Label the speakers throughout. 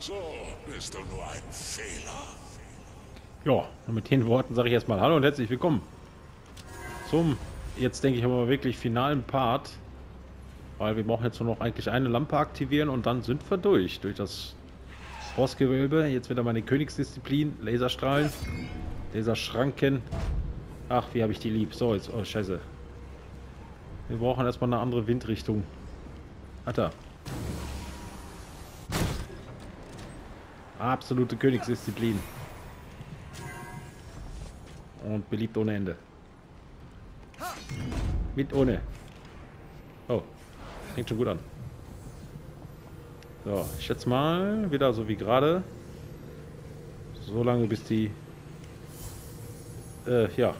Speaker 1: So bist du nur ein Fehler.
Speaker 2: Ja, mit den Worten sage ich erstmal Hallo und herzlich willkommen zum, jetzt denke ich aber wirklich finalen Part. Weil wir brauchen jetzt nur noch eigentlich eine Lampe aktivieren und dann sind wir durch. Durch das Forstgewölbe. Jetzt wieder meine Königsdisziplin. Laserstrahlen. Laserschranken. Ach, wie habe ich die lieb. So, jetzt, oh scheiße. Wir brauchen erstmal eine andere Windrichtung. Alter. Absolute Königsdisziplin. Und beliebt ohne Ende. Mit ohne. Oh. Fängt schon gut an. So, ich schätze mal, wieder so wie gerade. So lange bis die äh, ja,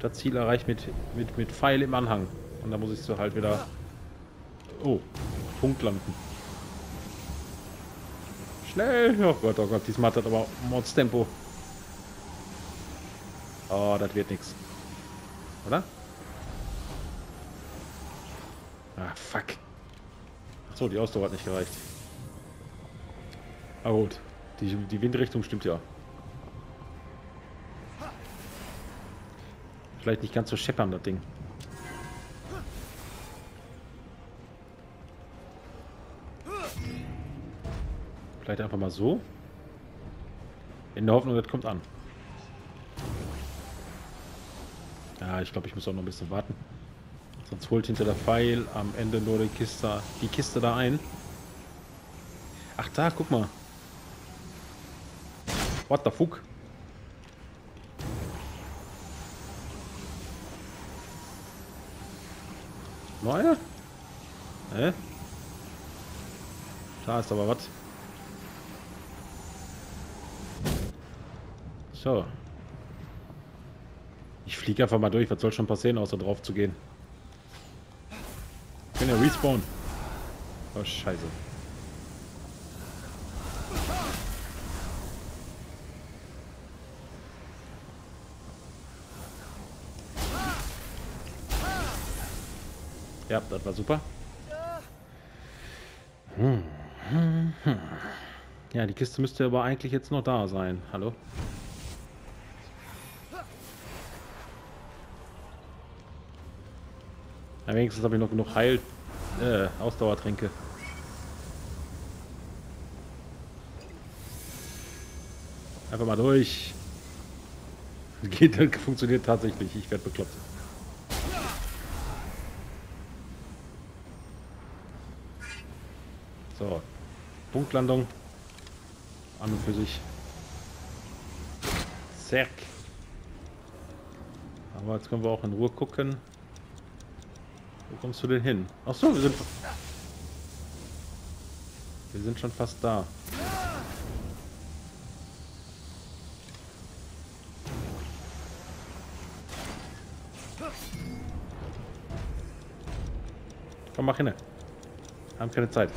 Speaker 2: das Ziel erreicht mit, mit, mit Pfeil im Anhang. Und da muss ich so halt wieder oh, Punkt landen. Schnell! Oh Gott, oh Gott, diesmal hat das aber Mordstempo. Oh, das wird nichts. Oder? Ah, fuck. Achso, die Ausdauer hat nicht gereicht. Ah gut, die, die Windrichtung stimmt ja. Vielleicht nicht ganz so scheppern, das Ding. Vielleicht einfach mal so. In der Hoffnung, das kommt an. Ja, ich glaube, ich muss auch noch ein bisschen warten. Sonst holt hinter der Pfeil am Ende nur die Kiste, die Kiste da ein. Ach da, guck mal. What the fuck? Noch einer? Hä? Da ist aber was. So. Ich fliege einfach mal durch. Was soll schon passieren, außer drauf zu gehen? Ich kann ja respawnen. Oh, scheiße. Ja, das war super. Hm, hm, hm. Ja, die Kiste müsste aber eigentlich jetzt noch da sein. Hallo? Ja, wenigstens habe ich noch genug Heil... Äh, Ausdauertränke. Einfach mal durch. Geht, funktioniert tatsächlich. Ich werde bekloppt. So. Punktlandung. An und für sich. Zerk. Aber jetzt können wir auch in Ruhe gucken. Wo kommst du denn hin? Ach so, wir sind... Wir sind schon fast da. Komm, mach hin. Haben keine Zeit.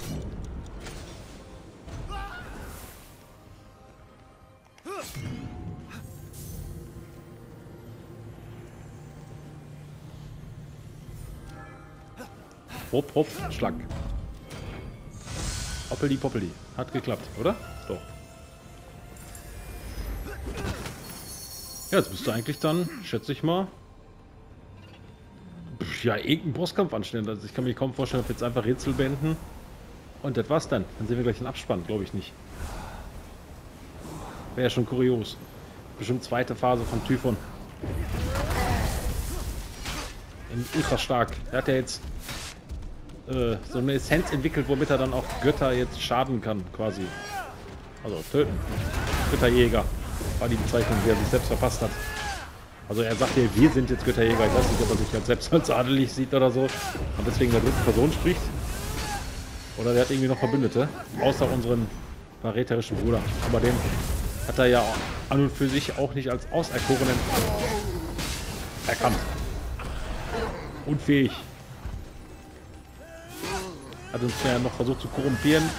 Speaker 2: Hopp, hopp, Schlag. Hoppeli poppeli. Hat geklappt, oder? Doch. Ja, jetzt bist du eigentlich dann, schätze ich mal, ja, irgendeinen Bosskampf anstellen. Also ich kann mir kaum vorstellen, ob jetzt einfach Rätsel beenden. Und das war's dann. Dann sehen wir gleich den Abspann, glaube ich nicht. Wäre ja schon kurios. Bestimmt zweite Phase von Typhon. Ultra stark. Er hat ja jetzt äh, so eine Essenz entwickelt, womit er dann auch Götter jetzt schaden kann, quasi. Also töten. Götterjäger war die Bezeichnung, die er sich selbst verpasst hat. Also er sagt ja, wir sind jetzt Götterjäger. Ich weiß nicht, ob er sich halt selbst als adelig sieht oder so. Und deswegen der dritten Person spricht. Oder der hat irgendwie noch Verbündete. Außer unseren verräterischen Bruder. Aber den hat er ja an und für sich auch nicht als Auserkorenen erkannt. Unfähig. Hat uns ja noch versucht zu korrumpieren.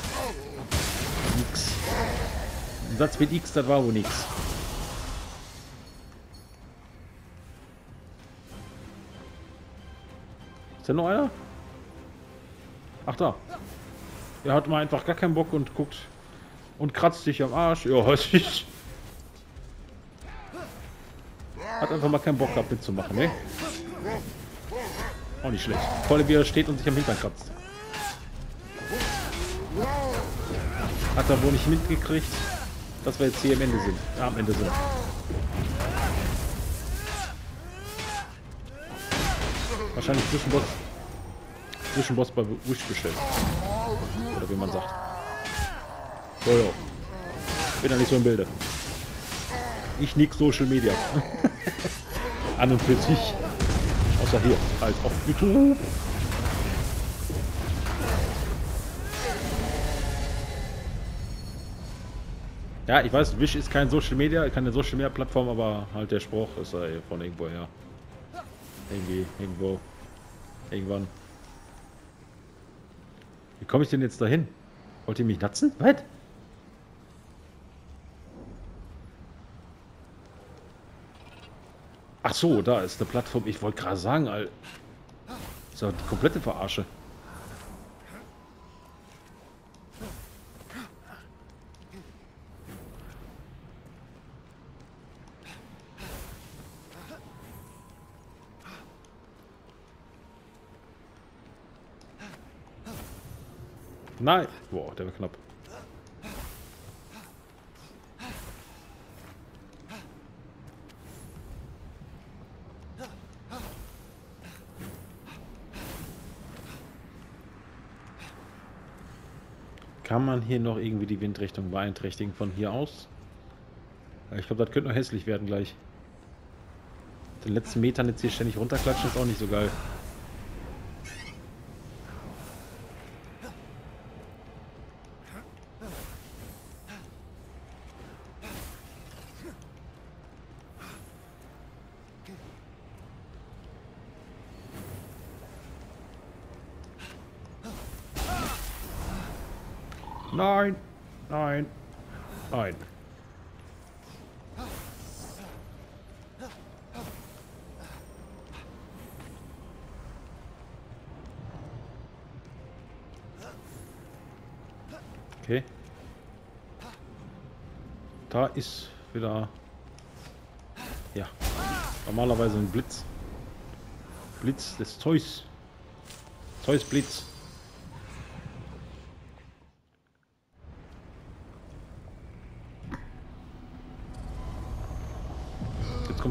Speaker 2: Nix. Ein Satz mit X, das war wohl nix. Ist da noch einer? Ach da. Er hat mal einfach gar keinen Bock und guckt und kratzt dich am Arsch. Ja, weiß ich. Hat einfach mal keinen Bock gehabt mitzumachen, ne? Auch nicht schlecht. Vor allem wie er steht und sich am Hintern kratzt. Hat er wohl nicht mitgekriegt, dass wir jetzt hier am Ende sind. Ja, am Ende sind. Wahrscheinlich Zwischenboss. Zwischenboss bei Wish bestellt. Oder wie man sagt. So, ja. Bin da nicht so im Bilde. Ich nix Social Media. An und für sich. Außer hier, halt auf YouTube. Ja, ich weiß, Wish ist kein Social Media, keine Social Media Plattform, aber halt der Spruch ist ja von irgendwo her. Irgendwie, irgendwo. Irgendwann. Wie komme ich denn jetzt dahin? Wollt ihr mich natzen? Was? Ach so, da ist eine Plattform. Ich wollte gerade sagen, Alter. Das ist doch die komplette Verarsche. Nein. Boah, der war knapp. Kann man hier noch irgendwie die Windrichtung beeinträchtigen von hier aus? Ich glaube, das könnte noch hässlich werden gleich. Den letzten Metern jetzt hier ständig runterklatschen ist auch nicht so geil. Nein, nein. Okay. Da ist wieder... Ja. Normalerweise ein Blitz. Blitz des Zeus. Zeus Blitz.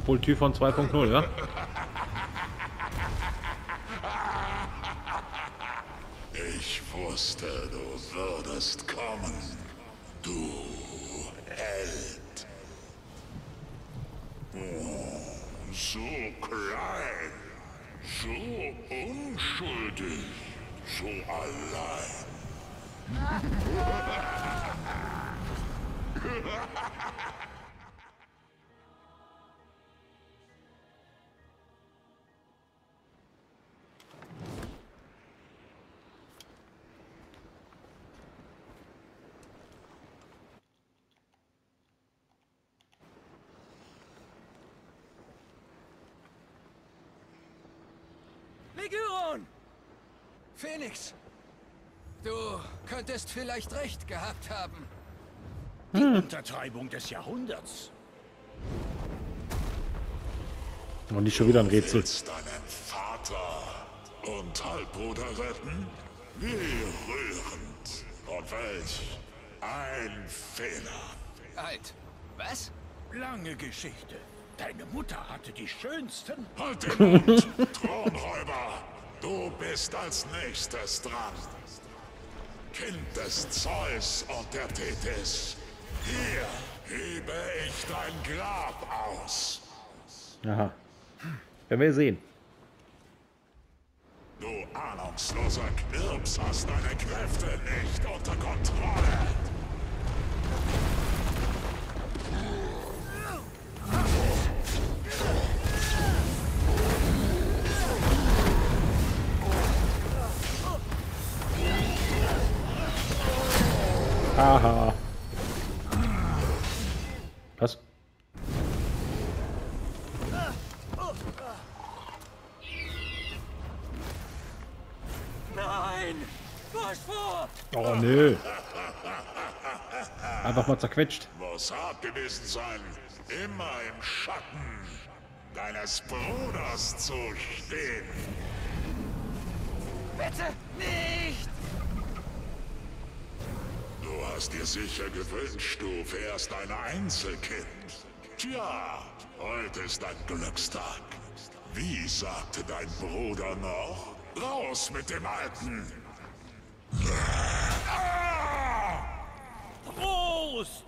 Speaker 2: Wohl Typhon 2.0, ja?
Speaker 1: Ich wusste, du würdest kommen. Du Held. Oh, so klein. So unschuldig. So allein.
Speaker 3: Phoenix! Du könntest vielleicht recht gehabt haben.
Speaker 4: Die Untertreibung des Jahrhunderts.
Speaker 2: Und nicht schon wieder ein Rätsel.
Speaker 1: Willst deinen Vater und Halbbruder retten? Wie rührend. Und welch ein Fehler.
Speaker 3: Halt. Was?
Speaker 4: Lange Geschichte. Deine Mutter hatte die schönsten.
Speaker 1: Halt den Mund, Thronräuber! Du bist als nächstes dran. Kind des Zeus und der Tethys. Hier hebe ich dein Grab aus.
Speaker 2: Aha. Werden wir sehen.
Speaker 1: Du ahnungsloser Knirps hast deine Kräfte nicht unter Kontrolle.
Speaker 2: Aha. Was?
Speaker 3: Nein! Was vor?
Speaker 2: Oh, nö. Einfach mal zerquetscht.
Speaker 1: Muss hart gewesen sein, immer im Schatten deines Bruders zu stehen.
Speaker 3: Bitte nicht!
Speaker 1: Du hast dir sicher gewünscht, du wärst ein Einzelkind. Tja, heute ist ein Glückstag. Wie sagte dein Bruder noch? Raus mit dem Alten!
Speaker 4: Prost!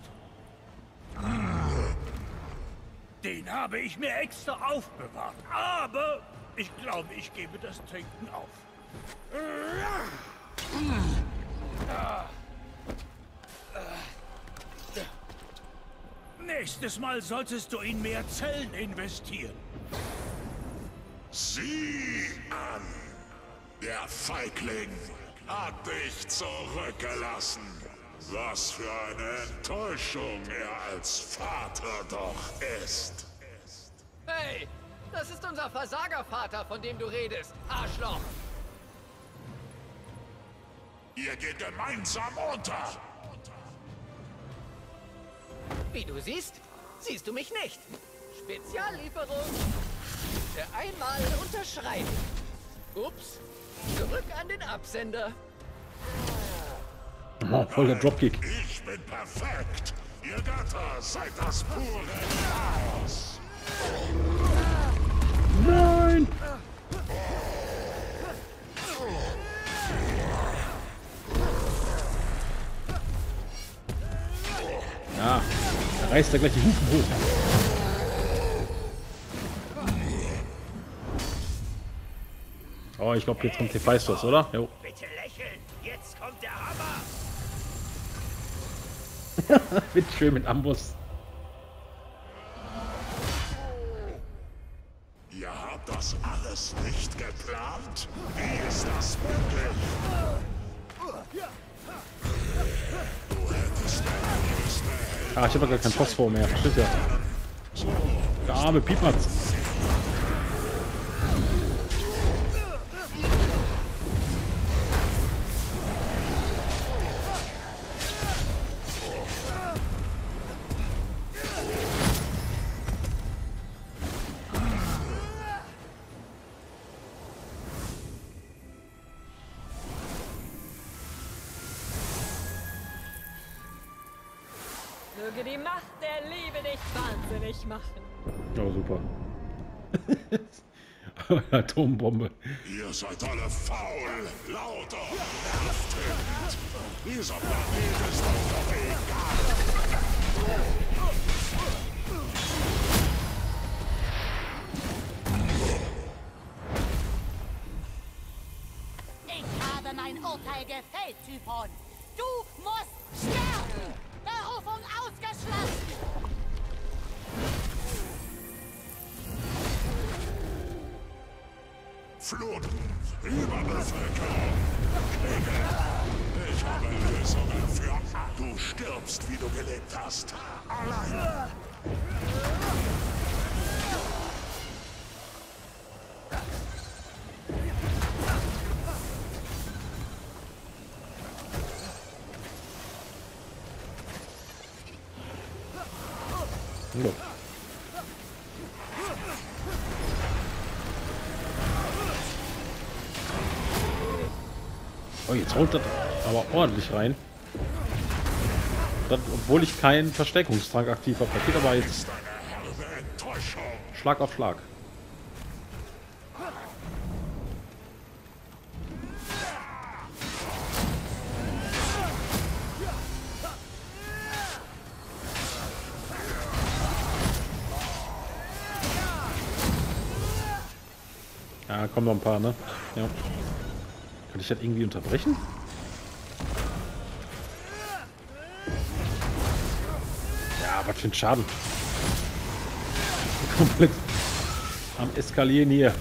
Speaker 4: Den habe ich mir extra aufbewahrt, aber ich glaube, ich gebe das Trinken auf. Nächstes Mal solltest du in mehr Zellen investieren.
Speaker 1: Sieh an! Der Feigling hat dich zurückgelassen. Was für eine Enttäuschung er als Vater doch ist.
Speaker 3: Hey, das ist unser Versagervater, von dem du redest, Arschloch.
Speaker 1: Ihr geht gemeinsam unter.
Speaker 3: Wie du siehst, siehst du mich nicht. Speziallieferung. Bitte einmal unterschreiben. Ups. Zurück an den Absender.
Speaker 2: Oh, voll der Dropkick.
Speaker 1: Ich bin perfekt. Ihr Götter seid das pure Chaos.
Speaker 2: Nein! Ja, da reißt er gleich die Hufen hoch. Oh, ich glaube, jetzt kommt Hephaistos, oder? Jo.
Speaker 4: Bitte lächeln, jetzt kommt der Hammer.
Speaker 2: Wird schön mit Amboss. Ah, ich habe gar keinen Phosphor mehr. Versteht ja. Der arme Piepmatz.
Speaker 5: Möge die Macht der Liebe dich wahnsinnig machen.
Speaker 2: Oh, super. Atombombe.
Speaker 1: Ihr seid alle faul, lauter, nervtötend. Dieser Planet ist euch doch egal.
Speaker 6: Ich habe mein Urteil gefällt, Typhon. Du musst sterben!
Speaker 1: Fluten, Überbevölkerung, Kriege. Ich habe Lösungen für... Du stirbst, wie du gelebt hast. Allein.
Speaker 2: So. Oh, jetzt holt das aber ordentlich rein. Das, obwohl ich keinen Versteckungstrank aktiv habe. Das geht aber jetzt. Schlag auf Schlag. Kommen noch ein paar, ne? Ja. Kann ich das irgendwie unterbrechen? Ja, was für ein Schaden. Komplett am Eskalieren hier.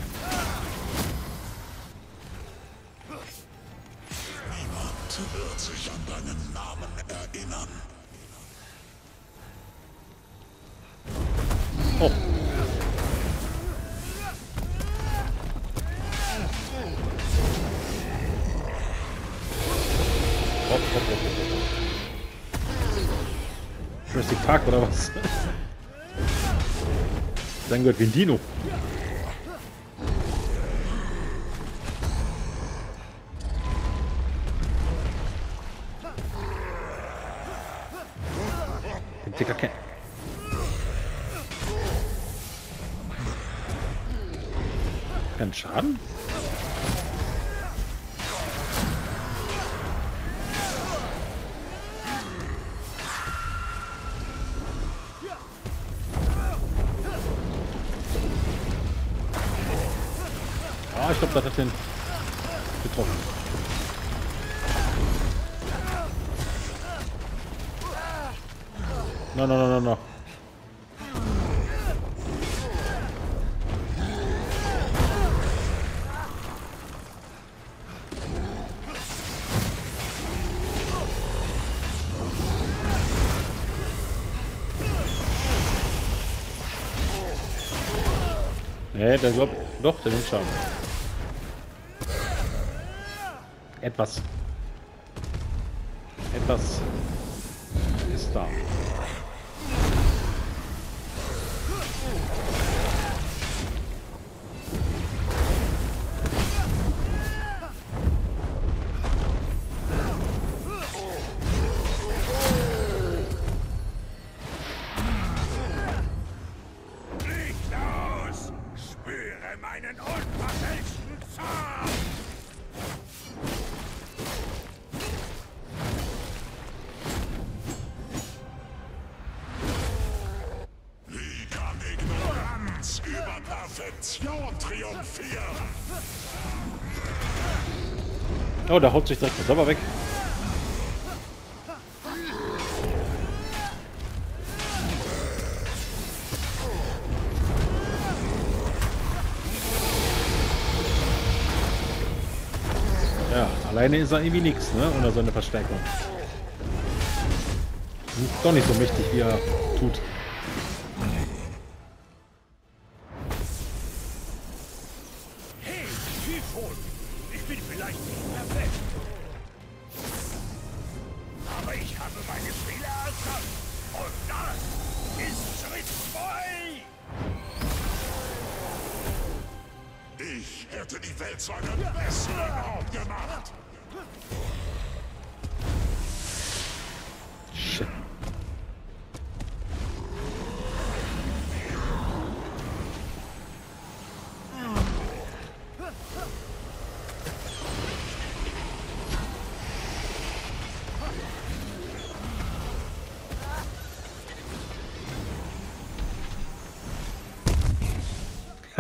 Speaker 2: Gehört wie ein Dino. Den Ticker kennt. Kein Schaden? Ich glaube, das hat den getroffen. No, no, no, no, no. Nee, der glaubt. Doch, der nimmt Schaden. Etwas. Etwas ist da. Oh, da haut sich direkt der Server weg. Ja, alleine ist er irgendwie nichts, ne? Ohne seine Verstärkung. Ist doch nicht so mächtig, wie er tut.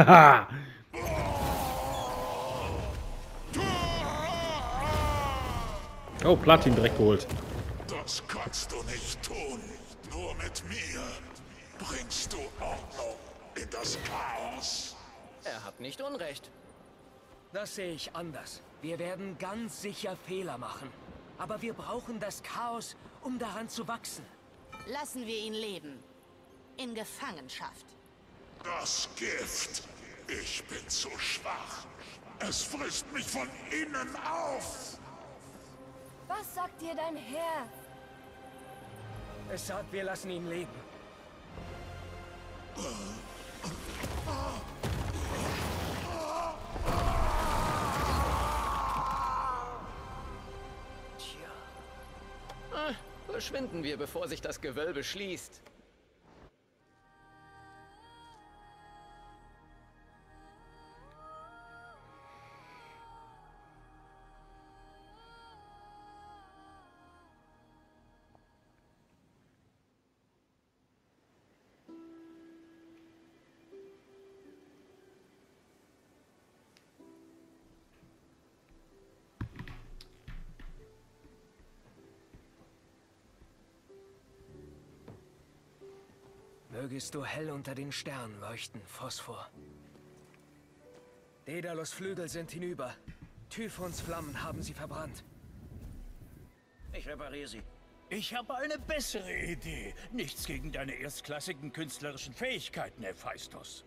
Speaker 2: Haha! Oh, Platin direkt geholt.
Speaker 1: Das kannst du nicht tun. Nur mit mir bringst du Ordnung in das Chaos.
Speaker 3: Er hat nicht Unrecht.
Speaker 7: Das sehe ich anders. Wir werden ganz sicher Fehler machen. Aber wir brauchen das Chaos, um daran zu wachsen.
Speaker 6: Lassen wir ihn leben. In Gefangenschaft.
Speaker 1: Das Gift. Ich bin zu schwach. Es frisst mich von innen auf.
Speaker 5: Was sagt dir dein Herr?
Speaker 7: Es sagt, wir lassen ihn leben.
Speaker 3: Tja. Ah, verschwinden wir, bevor sich das Gewölbe schließt.
Speaker 7: Mögest du hell unter den Sternen leuchten, Phosphor. Daedalus Flügel sind hinüber. Typhons Flammen haben sie verbrannt.
Speaker 8: Ich repariere sie.
Speaker 4: Ich habe eine bessere Idee. Nichts gegen deine erstklassigen künstlerischen Fähigkeiten, Hephaistos.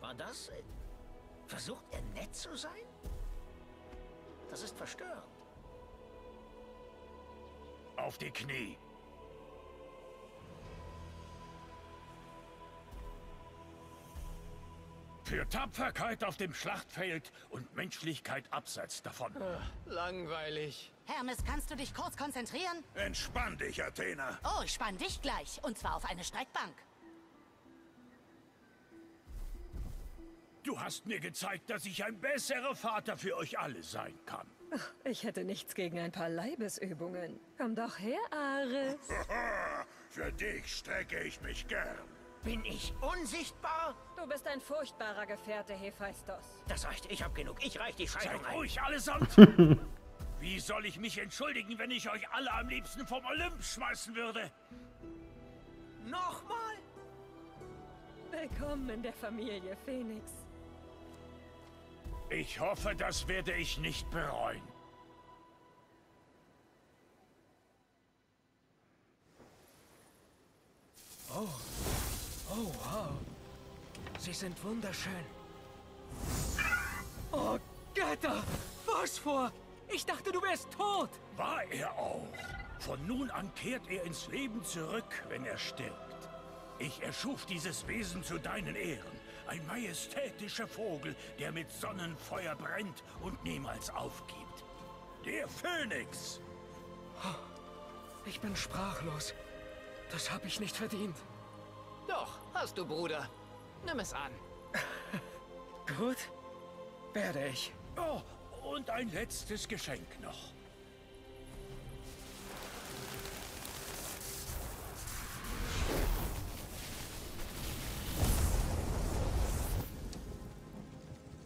Speaker 8: War das... äh, Versucht er nett zu sein? Das ist verstörend.
Speaker 4: auf die Knie. Für Tapferkeit auf dem Schlachtfeld und Menschlichkeit abseits davon.
Speaker 3: Langweilig.
Speaker 6: Hermes, kannst du dich kurz konzentrieren?
Speaker 1: Entspann dich, Athena.
Speaker 6: Oh, ich spann dich gleich. Und zwar auf eine Streckbank.
Speaker 4: Du hast mir gezeigt, dass ich ein besserer Vater für euch alle sein kann.
Speaker 9: Ich hätte nichts gegen ein paar Leibesübungen. Komm doch her, Ares.
Speaker 1: Für dich strecke ich mich gern.
Speaker 8: Bin ich unsichtbar?
Speaker 9: Du bist ein furchtbarer Gefährte, Hephaistos.
Speaker 8: Das reicht, ich hab genug. Ich reich die Scheidung
Speaker 4: Seid
Speaker 8: ein.
Speaker 4: ruhig allesamt! Wie soll ich mich entschuldigen, wenn ich euch alle am liebsten vom Olymp schmeißen würde?
Speaker 8: Nochmal?
Speaker 9: Willkommen in der Familie, Phoenix.
Speaker 4: Ich hoffe, das werde ich nicht bereuen.
Speaker 7: Oh, wow. Sie sind wunderschön. Oh, Götter! Phosphor! Ich dachte, du wärst tot!
Speaker 4: War er auch. Von nun an kehrt er ins Leben zurück, wenn er stirbt. Ich erschuf dieses Wesen zu deinen Ehren. Ein majestätischer Vogel, der mit Sonnenfeuer brennt und niemals aufgibt. Der Phönix.
Speaker 7: Ich bin sprachlos. Das habe ich nicht verdient.
Speaker 3: Doch, hast du, Bruder. Nimm es an.
Speaker 7: Gut, werde ich.
Speaker 4: Oh, und ein letztes Geschenk noch.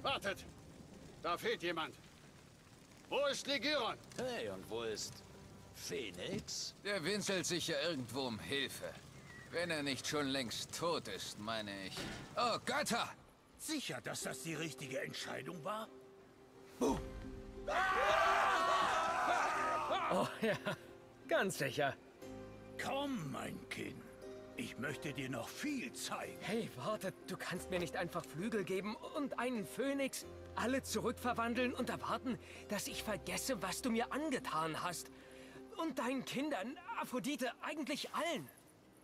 Speaker 10: Wartet! Da fehlt jemand. Wo ist Legiron?
Speaker 11: Hey, und wo ist Phoenix?
Speaker 12: Der winselt sich ja irgendwo um Hilfe. Wenn er nicht schon längst tot ist, meine ich. Oh, Götter!
Speaker 4: Sicher, dass das die richtige Entscheidung war?
Speaker 7: Oh ja, ganz sicher.
Speaker 4: Komm, mein Kind. Ich möchte dir noch viel zeigen.
Speaker 7: Hey, warte, du kannst mir nicht einfach Flügel geben und einen Phönix, alle zurückverwandeln und erwarten, dass ich vergesse, was du mir angetan hast. Und deinen Kindern, Aphrodite, eigentlich allen.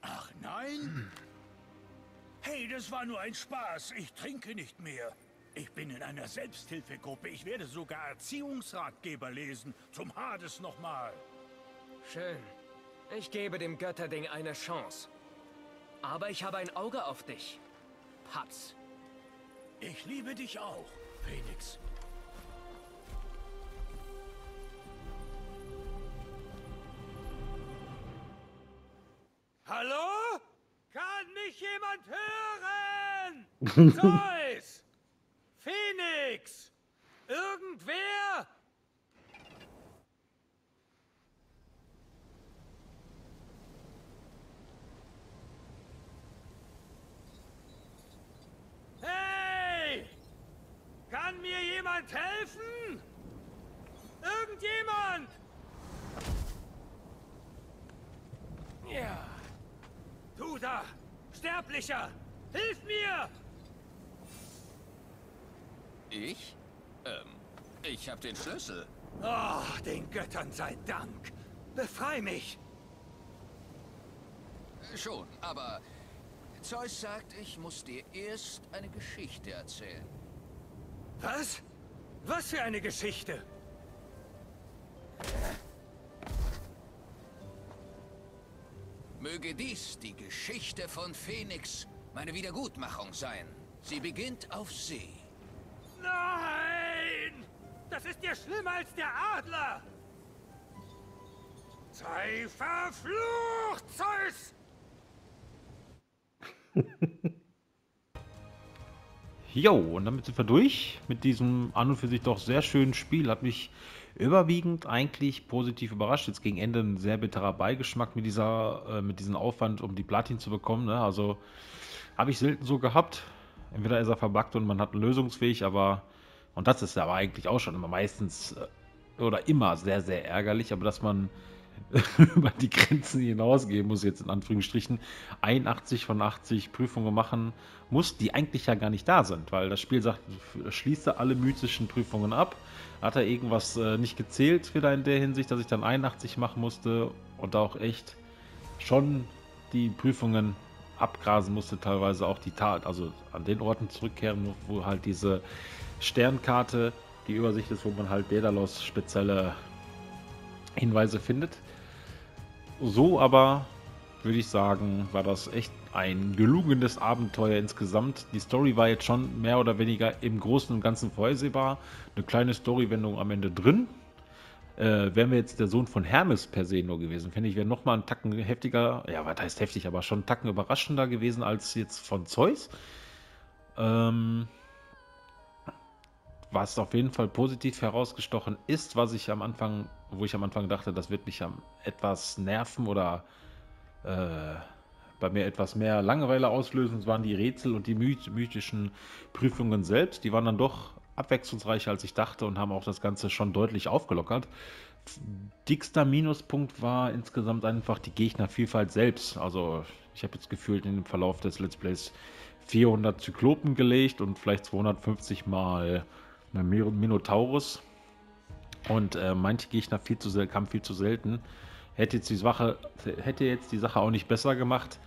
Speaker 4: Ach nein? Hey, das war nur ein Spaß. Ich trinke nicht mehr. Ich bin in einer Selbsthilfegruppe. Ich werde sogar Erziehungsratgeber lesen. Zum Hades nochmal.
Speaker 7: Schön. Ich gebe dem Götterding eine Chance. Aber ich habe ein Auge auf dich. Paps.
Speaker 4: Ich liebe dich auch, Phoenix. Jemand hören? Zeus! Phoenix! Irgendwer? Hey! Kann mir jemand helfen? Irgendjemand? Ja. Du da! Sterblicher! Hilf mir!
Speaker 12: Ich? Ähm, ich hab den Schlüssel.
Speaker 4: Oh, den Göttern sei Dank! Befrei mich!
Speaker 12: Schon, aber Zeus sagt, ich muss dir erst eine Geschichte erzählen.
Speaker 4: Was? Was für eine Geschichte?
Speaker 12: Möge dies die Geschichte von Phoenix, meine Wiedergutmachung sein. Sie beginnt auf See.
Speaker 4: Nein! Das ist ja schlimmer als der Adler! Sei verflucht, Zeus!
Speaker 2: Jo, und damit sind wir durch mit diesem an und für sich doch sehr schönen Spiel. Hat mich überwiegend eigentlich positiv überrascht. Jetzt gegen Ende ein sehr bitterer Beigeschmack mit dieser, äh, mit diesem Aufwand, um die Platin zu bekommen. Ne? Also habe ich selten so gehabt. Entweder ist er verbuggt und man hat lösungsfähig, aber und das ist aber eigentlich auch schon immer meistens äh, oder immer sehr, sehr ärgerlich, aber dass man über die Grenzen hinausgehen muss, jetzt in Anführungsstrichen, 81 von 80 Prüfungen machen muss, die eigentlich ja gar nicht da sind, weil das Spiel sagt, schließe alle mythischen Prüfungen ab. Hat er irgendwas äh, nicht gezählt wieder in der Hinsicht, dass ich dann 81 machen musste und auch echt schon die Prüfungen abgrasen musste, teilweise auch die Tat, also an den Orten zurückkehren, wo halt diese Sternkarte die Übersicht ist, wo man halt Daedalus spezielle Hinweise findet. So aber würde ich sagen, war das echt ein gelungenes Abenteuer insgesamt. Die Story war jetzt schon mehr oder weniger im Großen und Ganzen vorhersehbar. Eine kleine Storywendung am Ende drin. Äh, wären wir jetzt der Sohn von Hermes per se nur gewesen, finde ich, wäre nochmal einen Tacken heftiger, ja, was heißt heftig, aber schon einen Tacken überraschender gewesen als jetzt von Zeus. Ähm, was auf jeden Fall positiv herausgestochen ist, was ich am Anfang, wo ich am Anfang dachte, das wird mich etwas nerven oder äh, bei mir etwas mehr Langeweile auslösen, waren die Rätsel und die mythischen Prüfungen selbst. Die waren dann doch abwechslungsreicher, als ich dachte und haben auch das Ganze schon deutlich aufgelockert. Dickster Minuspunkt war insgesamt einfach die Gegnervielfalt selbst. Also ich habe jetzt gefühlt in dem Verlauf des Let's Plays 400 Zyklopen gelegt und vielleicht 250 mal Minotaurus. Und äh, manche Gegner viel zu kamen viel zu selten. Hätte jetzt, die Sache, hätte jetzt die Sache auch nicht besser gemacht,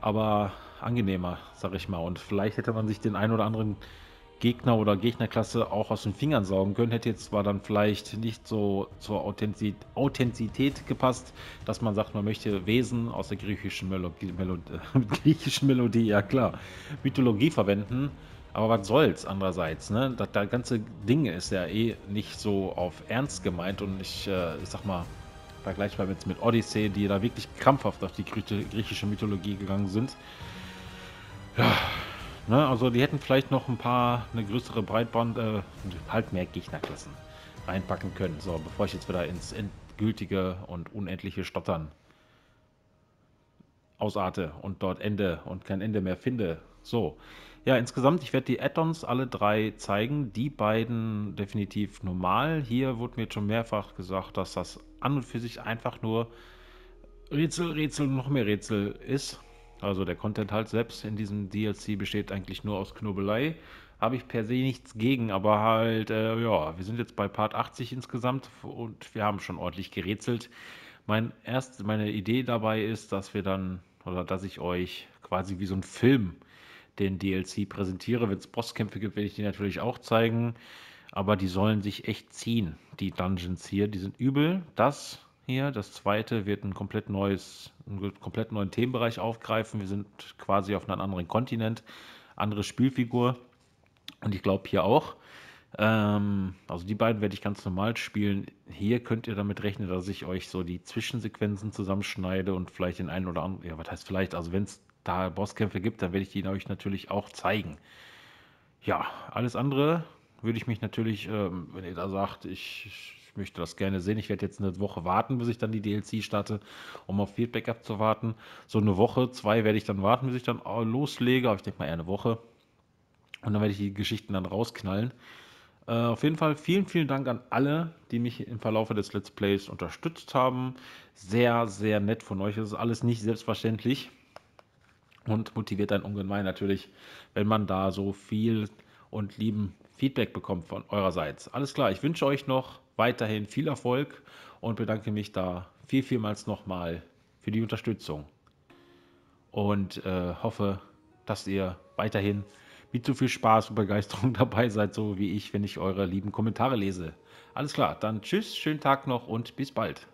Speaker 2: aber angenehmer, sag ich mal. Und vielleicht hätte man sich den ein oder anderen Gegner oder Gegnerklasse auch aus den Fingern saugen können. Hätte jetzt zwar dann vielleicht nicht so zur Authentizität, Authentizität gepasst, dass man sagt, man möchte Wesen aus der griechischen Melodie, Melodie, griechischen Melodie, ja klar, Mythologie verwenden. Aber was soll's andererseits, ne? Das, das ganze Ding ist ja eh nicht so auf Ernst gemeint und ich, äh, ich sag mal, vergleichbar jetzt mit Odyssey, die da wirklich krampfhaft auf die griechische Mythologie gegangen sind. Ja, Ne, also die hätten vielleicht noch ein paar, eine größere Breitband, äh, halt mehr Gegnerklassen reinpacken können. So, bevor ich jetzt wieder ins endgültige und unendliche Stottern ausarte und dort Ende und kein Ende mehr finde. So, ja, insgesamt, ich werde die Add-ons alle drei zeigen. Die beiden definitiv normal. Hier wurde mir jetzt schon mehrfach gesagt, dass das an und für sich einfach nur Rätsel, Rätsel, noch mehr Rätsel ist. Also der Content halt selbst in diesem DLC besteht eigentlich nur aus Knobelei. Habe ich per se nichts gegen, aber halt, äh, ja, wir sind jetzt bei Part 80 insgesamt und wir haben schon ordentlich gerätselt. Mein erst, meine Idee dabei ist, dass wir dann, oder dass ich euch quasi wie so ein Film den DLC präsentiere. Wenn es Bosskämpfe gibt, werde ich die natürlich auch zeigen. Aber die sollen sich echt ziehen, die Dungeons hier. Die sind übel. Das hier. Das zweite wird ein komplett neues, einen komplett neuen Themenbereich aufgreifen. Wir sind quasi auf einem anderen Kontinent, andere Spielfigur. Und ich glaube hier auch. Ähm, also die beiden werde ich ganz normal spielen. Hier könnt ihr damit rechnen, dass ich euch so die Zwischensequenzen zusammenschneide und vielleicht den einen oder anderen, ja, was heißt vielleicht, also wenn es da Bosskämpfe gibt, dann werde ich die euch natürlich auch zeigen. Ja, alles andere würde ich mich natürlich, ähm, wenn ihr da sagt, ich möchte das gerne sehen. Ich werde jetzt eine Woche warten, bis ich dann die DLC starte, um auf Feedback abzuwarten. So eine Woche, zwei werde ich dann warten, bis ich dann loslege. Aber ich denke mal eher eine Woche. Und dann werde ich die Geschichten dann rausknallen. Äh, auf jeden Fall vielen, vielen Dank an alle, die mich im Verlauf des Let's Plays unterstützt haben. Sehr, sehr nett von euch. Das ist alles nicht selbstverständlich und motiviert einen ungemein natürlich, wenn man da so viel und lieben Feedback bekommt von eurerseits. Alles klar, ich wünsche euch noch weiterhin viel Erfolg und bedanke mich da viel, vielmals nochmal für die Unterstützung. Und äh, hoffe, dass ihr weiterhin mit so viel Spaß und Begeisterung dabei seid, so wie ich, wenn ich eure lieben Kommentare lese. Alles klar, dann tschüss, schönen Tag noch und bis bald.